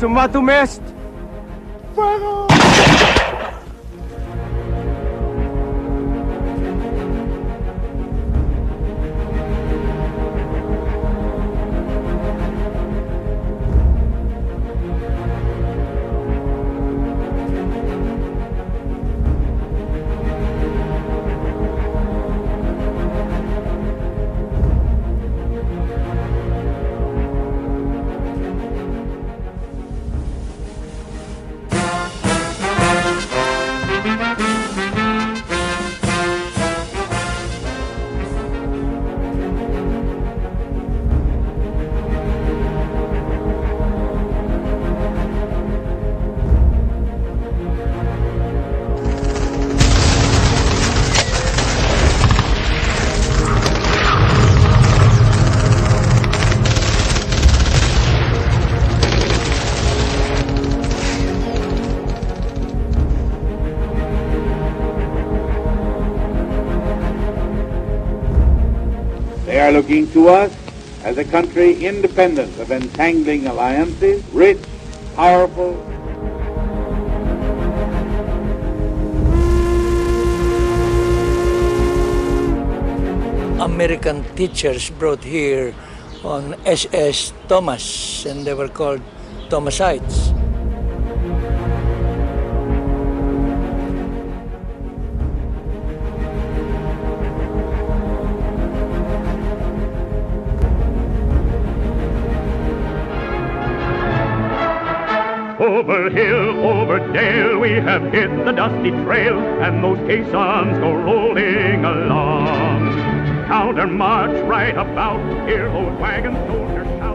Summa tu mest. Fuego! They are looking to us as a country independent of entangling alliances, rich, powerful, American teachers brought here on SS Thomas, and they were called Thomasites. Over hill, over dale, we have hit the dusty trail, and those caissons go rolling along. Counter march right about, hear old wagon soldiers shout.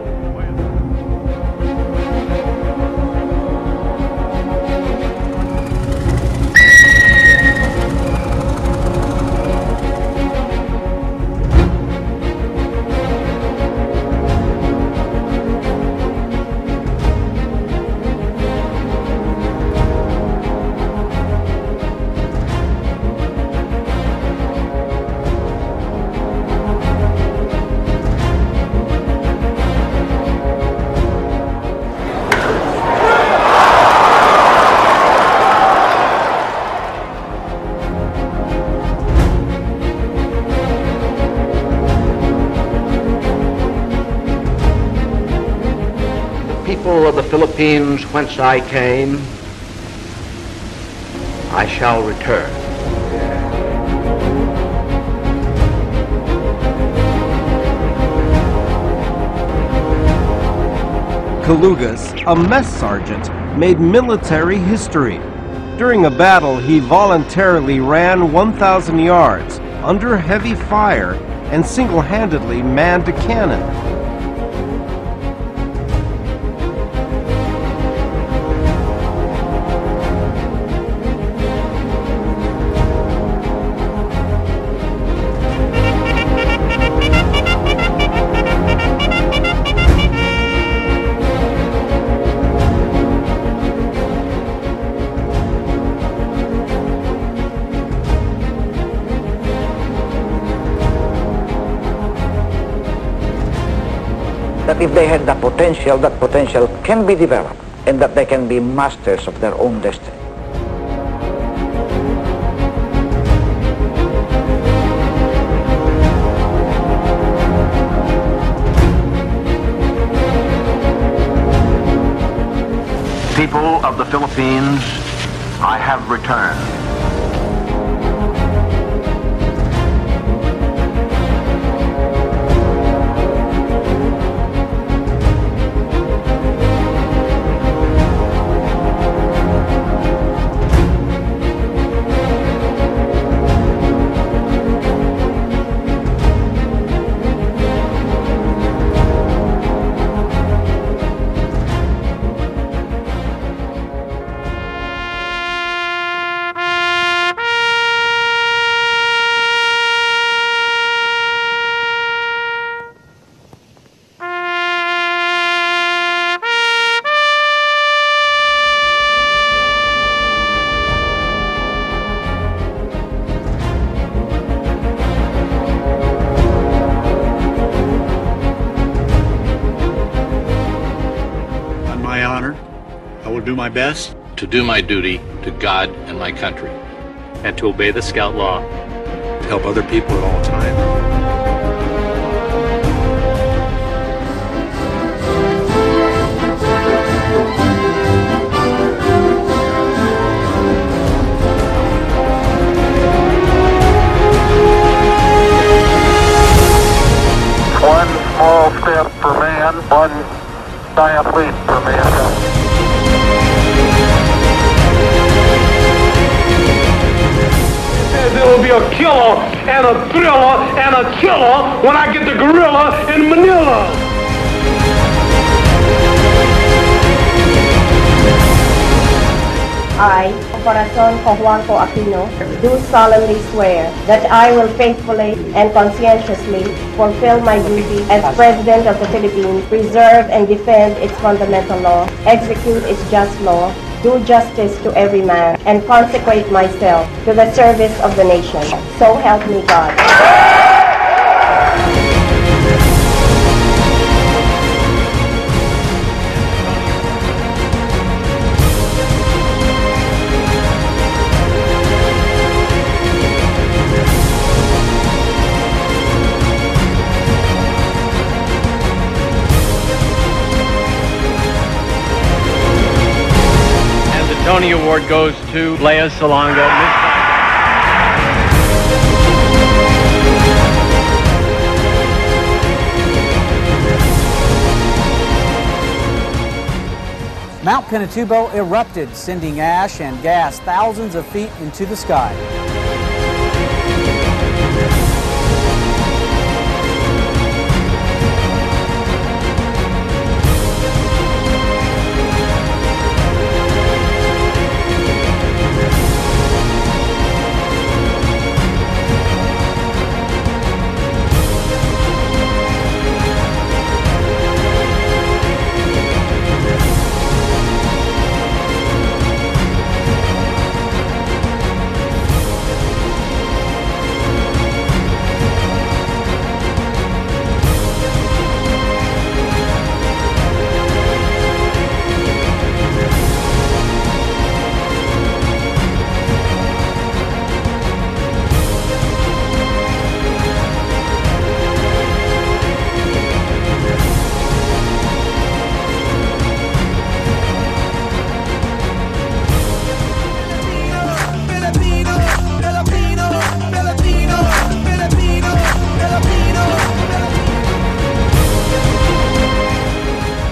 Philippines whence I came, I shall return. Calugas, a mess sergeant, made military history. During a battle, he voluntarily ran 1,000 yards under heavy fire and single handedly manned a cannon. They had the potential, that potential can be developed and that they can be masters of their own destiny. People of the Philippines, I have returned. Best to do my duty to God and my country, and to obey the scout law, to help other people at all times. One small step for man, one giant leap I, Corazon Cojuangco Aquino, do solemnly swear that I will faithfully and conscientiously fulfill my duty as President of the Philippines, preserve and defend its fundamental law, execute its just law, do justice to every man, and consecrate myself to the service of the nation. So help me God. Tony Award goes to Lea Salonga. Mount Pinatubo erupted, sending ash and gas thousands of feet into the sky.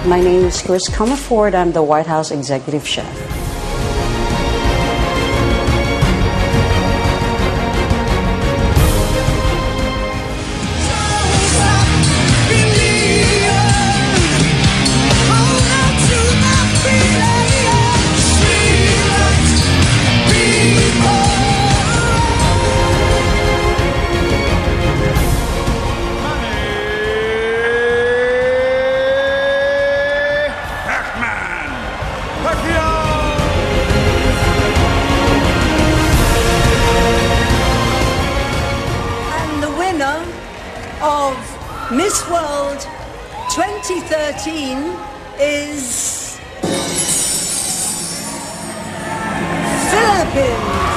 My name is Cris Comerford. I'm the White House Executive Chef. Winner of Miss World 2013 is Philippines.